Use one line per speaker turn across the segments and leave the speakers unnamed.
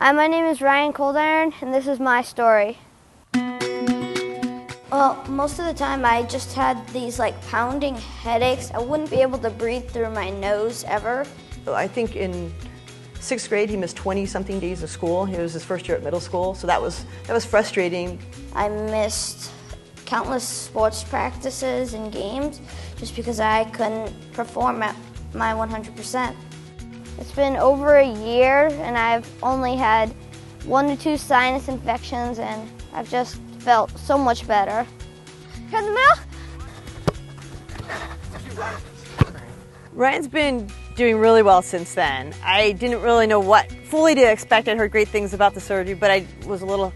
Hi, my name is Ryan Coldiron, and this is my story. Well, most of the time I just had these like pounding headaches. I wouldn't be able to breathe through my nose ever.
I think in sixth grade he missed 20 something days of school. It was his first year at middle school, so that was that was frustrating.
I missed countless sports practices and games just because I couldn't perform at my 100%. It's been over a year and I've only had one to two sinus infections and I've just felt so much better. Here the middle.
Ryan's been doing really well since then. I didn't really know what fully to expect. I heard great things about the surgery, but I was a little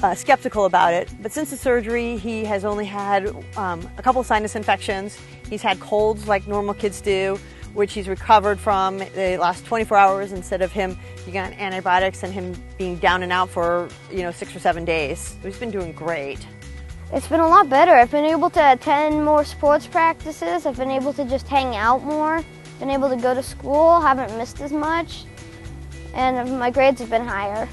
uh, skeptical about it. But since the surgery, he has only had um, a couple sinus infections. He's had colds like normal kids do which he's recovered from the last 24 hours instead of him being on antibiotics and him being down and out for you know six or seven days. He's been doing great.
It's been a lot better. I've been able to attend more sports practices. I've been able to just hang out more. Been able to go to school. Haven't missed as much, and my grades have been higher.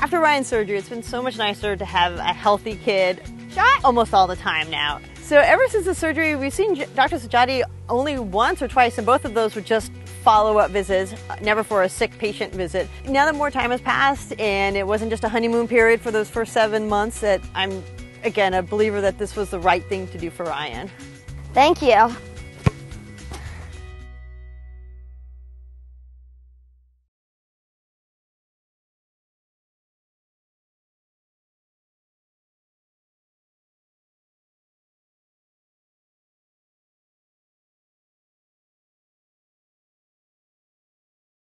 After Ryan's surgery, it's been so much nicer to have a healthy kid
Shot.
almost all the time now. So ever since the surgery, we've seen Dr. Sajati only once or twice, and both of those were just follow-up visits, never for a sick patient visit. Now that more time has passed and it wasn't just a honeymoon period for those first seven months, that I'm, again, a believer that this was the right thing to do for Ryan.
Thank you.